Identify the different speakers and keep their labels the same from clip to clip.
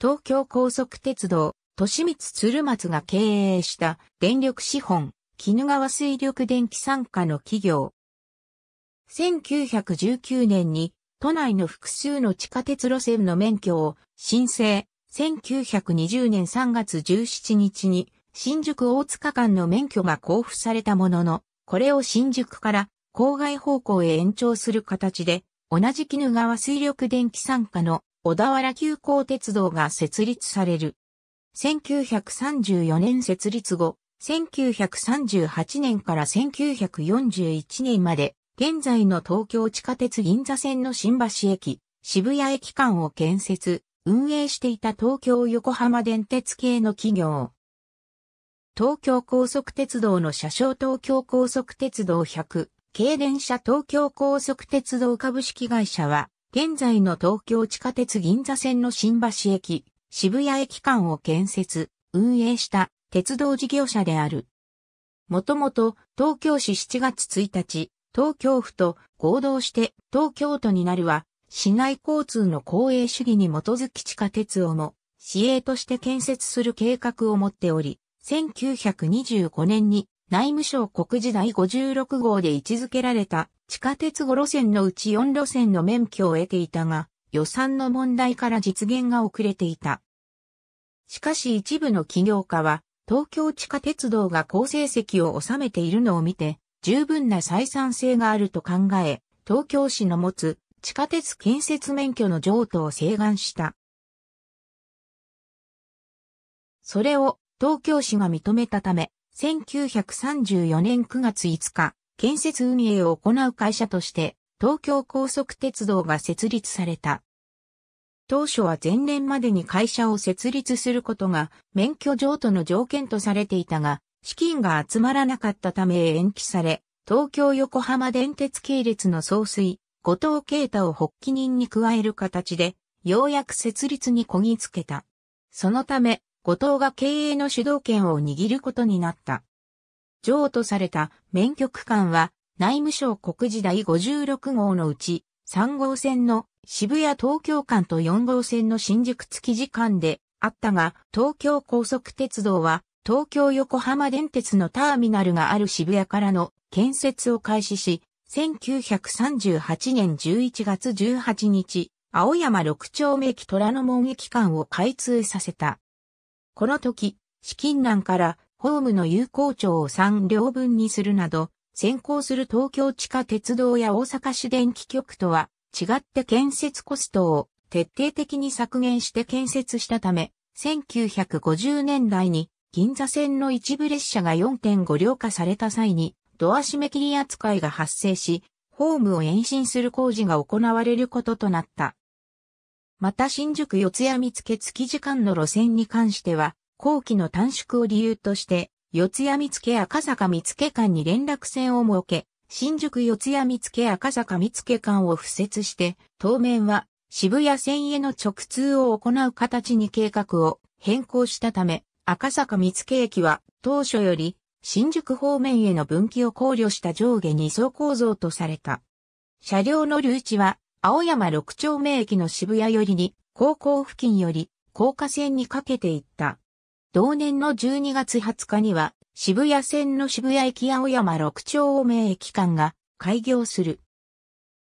Speaker 1: 東京高速鉄道、豊光鶴松が経営した電力資本、絹川水力電気参加の企業。1919年に都内の複数の地下鉄路線の免許を申請、1920年3月17日に新宿大塚間の免許が交付されたものの、これを新宿から郊外方向へ延長する形で、同じ絹川水力電気参加の小田原急行鉄道が設立される。1934年設立後、1938年から1941年まで、現在の東京地下鉄銀座線の新橋駅、渋谷駅間を建設、運営していた東京横浜電鉄系の企業。東京高速鉄道の車掌東京高速鉄道100、軽電車東京高速鉄道株式会社は、現在の東京地下鉄銀座線の新橋駅、渋谷駅間を建設、運営した鉄道事業者である。もともと東京市7月1日、東京府と合同して東京都になるは、市内交通の公営主義に基づき地下鉄をも市営として建設する計画を持っており、1925年に内務省国時代56号で位置づけられた地下鉄5路線のうち4路線の免許を得ていたが、予算の問題から実現が遅れていた。しかし一部の企業家は、東京地下鉄道が好成績を収めているのを見て、十分な採算性があると考え、東京市の持つ地下鉄建設免許の譲渡を請願した。それを東京市が認めたため、1934年9月5日、建設運営を行う会社として、東京高速鉄道が設立された。当初は前年までに会社を設立することが免許譲渡の条件とされていたが、資金が集まらなかったため延期され、東京横浜電鉄系列の総帥、後藤啓太を発起人に加える形で、ようやく設立にこぎつけた。そのため、後藤が経営の主導権を握ることになった。譲渡された免許区間は内務省国時代56号のうち3号線の渋谷東京間と4号線の新宿築地間であったが、東京高速鉄道は東京横浜電鉄のターミナルがある渋谷からの建設を開始し、1938年11月18日、青山六丁目駅虎ノ門駅間を開通させた。この時、資金難からホームの有効庁を3両分にするなど、先行する東京地下鉄道や大阪市電気局とは違って建設コストを徹底的に削減して建設したため、1950年代に銀座線の一部列車が4.5両化された際にドア締め切り扱いが発生し、ホームを延伸する工事が行われることとなった。また新宿四谷見附築時間の路線に関しては、後期の短縮を理由として、四谷見附赤坂見附間に連絡線を設け、新宿四谷見附赤坂見附間を敷設して、当面は渋谷線への直通を行う形に計画を変更したため、赤坂見附駅は当初より新宿方面への分岐を考慮した上下二層構造とされた。車両のルーチは青山六丁目駅の渋谷寄りに、高校付近より、高架線にかけていった。同年の12月20日には、渋谷線の渋谷駅青山六丁目駅間が開業する。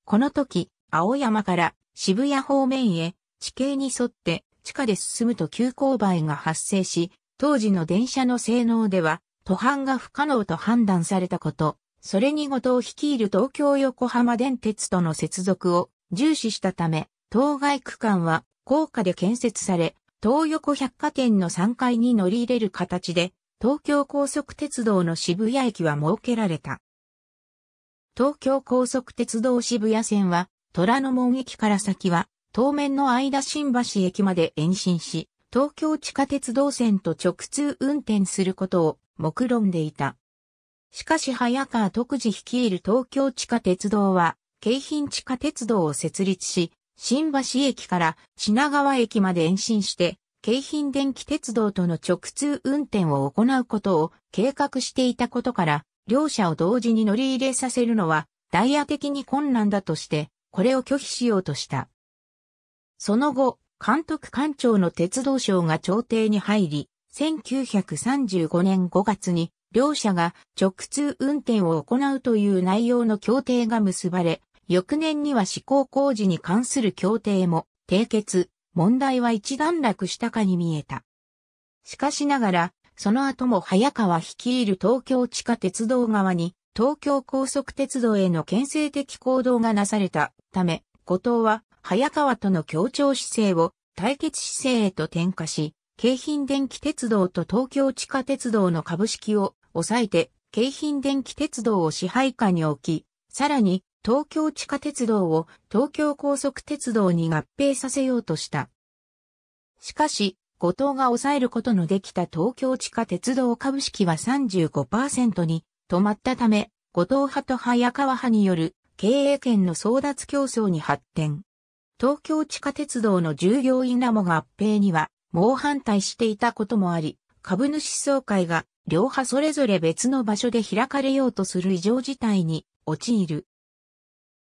Speaker 1: この時、青山から渋谷方面へ地形に沿って地下で進むと急勾配が発生し、当時の電車の性能では途半が不可能と判断されたこと、それにごとを率いる東京横浜電鉄との接続を重視したため、当該区間は高架で建設され、東横百貨店の3階に乗り入れる形で、東京高速鉄道の渋谷駅は設けられた。東京高速鉄道渋谷線は、虎ノ門駅から先は、当面の間新橋駅まで延伸し、東京地下鉄道線と直通運転することを目論んでいた。しかし早川徳次率いる東京地下鉄道は、京浜地下鉄道を設立し、新橋駅から品川駅まで延伸して、京浜電気鉄道との直通運転を行うことを計画していたことから、両者を同時に乗り入れさせるのは、ダイヤ的に困難だとして、これを拒否しようとした。その後、監督官庁の鉄道省が朝廷に入り、1935年5月に両者が直通運転を行うという内容の協定が結ばれ、翌年には施行工事に関する協定も締結、問題は一段落したかに見えた。しかしながら、その後も早川率いる東京地下鉄道側に東京高速鉄道への牽制的行動がなされたため、後藤は早川との協調姿勢を対決姿勢へと転化し、京浜電気鉄道と東京地下鉄道の株式を抑えて、京浜電気鉄道を支配下に置き、さらに東京地下鉄道を東京高速鉄道に合併させようとした。しかし、後藤が抑えることのできた東京地下鉄道株式は35%に止まったため、後藤派と早川派による経営権の争奪競争に発展。東京地下鉄道の従業員らも合併には猛反対していたこともあり、株主総会が両派それぞれ別の場所で開かれようとする異常事態に陥る。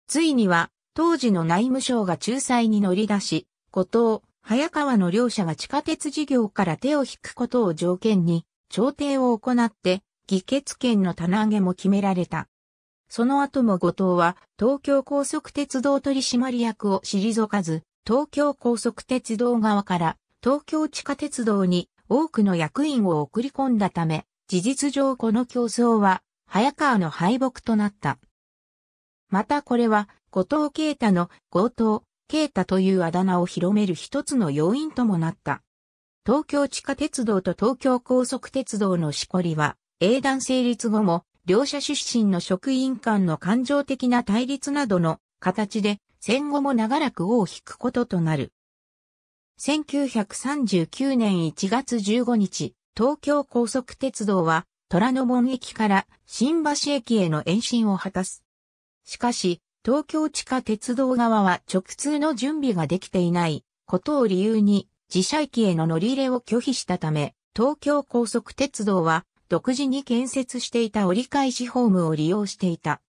Speaker 1: ついには当時の内務省が仲裁に乗り出し、後藤、早川の両者が地下鉄事業から手を引くことを条件に、調停を行って、議決権の棚上げも決められた。その後も後藤は東京高速鉄道取締役を退かず、東京高速鉄道側から東京地下鉄道に多くの役員を送り込んだため、事実上この競争は早川の敗北となった。またこれは後藤啓太の強盗、啓太というあだ名を広める一つの要因ともなった。東京地下鉄道と東京高速鉄道のしこりは、英断成立後も、両者出身の職員間の感情的な対立などの形で、戦後も長らく尾を引くこととなる。1939年1月15日、東京高速鉄道は虎ノ門駅から新橋駅への延伸を果たす。しかし、東京地下鉄道側は直通の準備ができていないことを理由に自社駅への乗り入れを拒否したため、東京高速鉄道は独自に建設していた折り返しホームを利用していた。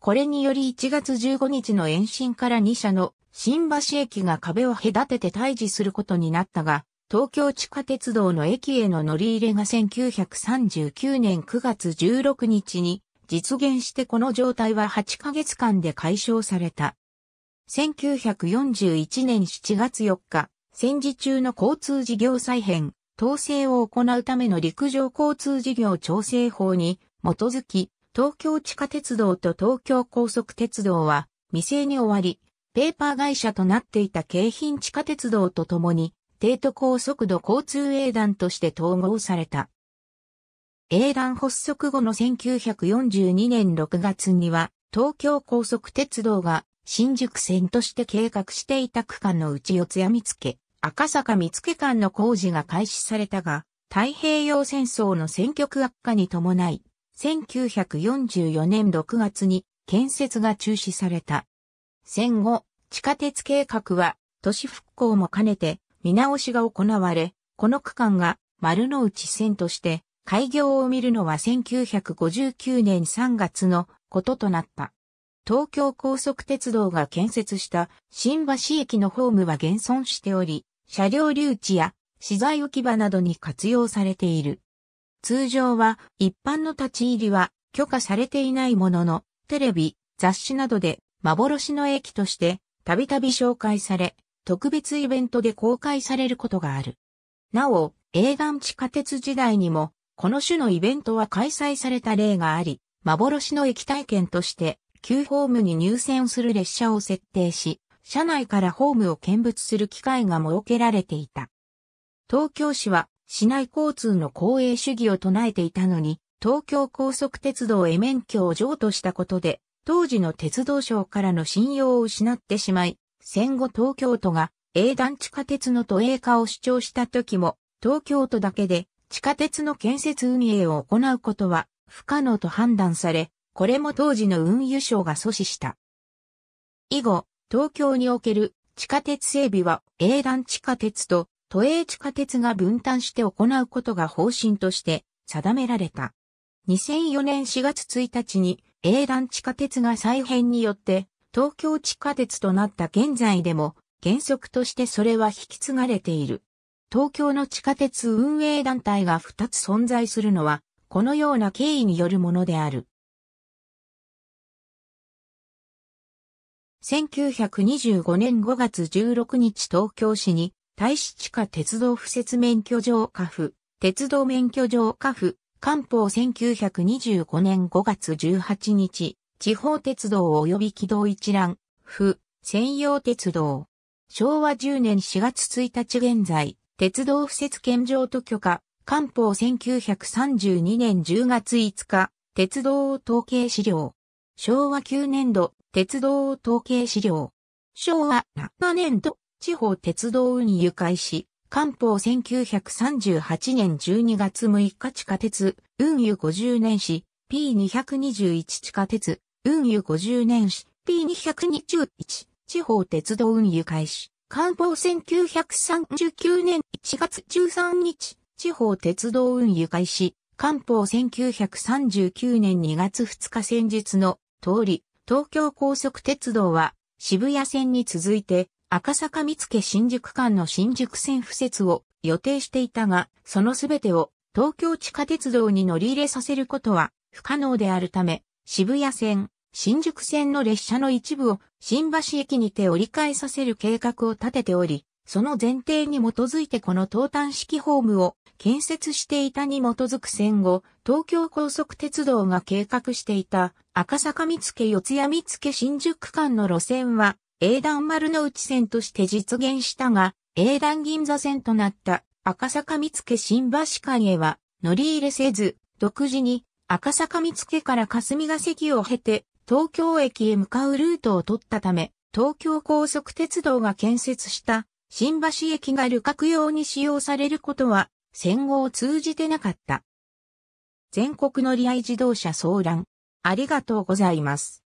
Speaker 1: これにより1月15日の延伸から2社の新橋駅が壁を隔てて対峙することになったが、東京地下鉄道の駅への乗り入れが1939年9月16日に実現してこの状態は8ヶ月間で解消された。1941年7月4日、戦時中の交通事業再編、統制を行うための陸上交通事業調整法に基づき、東京地下鉄道と東京高速鉄道は未成に終わり、ペーパー会社となっていた京浜地下鉄道とともに、低都高速度交通営団として統合された。営団発足後の1942年6月には、東京高速鉄道が新宿線として計画していた区間のうち四谷見附、赤坂見附間の工事が開始されたが、太平洋戦争の戦局悪化に伴い、1944年6月に建設が中止された。戦後、地下鉄計画は都市復興も兼ねて見直しが行われ、この区間が丸の内線として開業を見るのは1959年3月のこととなった。東京高速鉄道が建設した新橋駅のホームは現存しており、車両留置や資材置き場などに活用されている。通常は一般の立ち入りは許可されていないものの、テレビ、雑誌などで幻の駅としてたびたび紹介され、特別イベントで公開されることがある。なお、営団地下鉄時代にも、この種のイベントは開催された例があり、幻の駅体験として、旧ホームに入線する列車を設定し、車内からホームを見物する機会が設けられていた。東京市は市内交通の公営主義を唱えていたのに、東京高速鉄道へ免許を譲渡したことで、当時の鉄道省からの信用を失ってしまい、戦後東京都が営団地下鉄の都営化を主張した時も、東京都だけで地下鉄の建設運営を行うことは不可能と判断され、これも当時の運輸省が阻止した。以後、東京における地下鉄整備は営団地下鉄と都営地下鉄が分担して行うことが方針として定められた。2004年4月1日に営団地下鉄が再編によって東京地下鉄となった現在でも原則としてそれは引き継がれている。東京の地下鉄運営団体が2つ存在するのは、このような経緯によるものである。1925年5月16日東京市に、大使地下鉄道不設免許状下付、鉄道免許状下付、官報1925年5月18日、地方鉄道及び軌道一覧、府、専用鉄道。昭和10年4月1日現在、鉄道不設権状と許可、官報1932年10月5日、鉄道統計資料。昭和9年度、鉄道統計資料。昭和7年度、地方鉄道運輸開始。官報1938年12月6日地下鉄、運輸50年史、P221 地下鉄、運輸50年史、P221、地方鉄道運輸開始。官報1939年1月13日、地方鉄道運輸開始。官報1939年2月2日先日の通り、東京高速鉄道は渋谷線に続いて赤坂見附新宿間の新宿線敷設を予定していたが、そのすべてを東京地下鉄道に乗り入れさせることは不可能であるため、渋谷線、新宿線の列車の一部を新橋駅にて折り返させる計画を立てており、その前提に基づいてこの東端式ホームを建設していたに基づく戦後、東京高速鉄道が計画していた赤坂見附四谷見附新宿間の路線は営団丸の内線として実現したが、営団銀座線となった赤坂見附新橋間へは乗り入れせず、独自に赤坂見附から霞が関を経て東京駅へ向かうルートを取ったため、東京高速鉄道が建設した新橋駅が旅客用に使用されることは戦後を通じてなかった。全国乗り合自動車騒乱。ありがとうございます。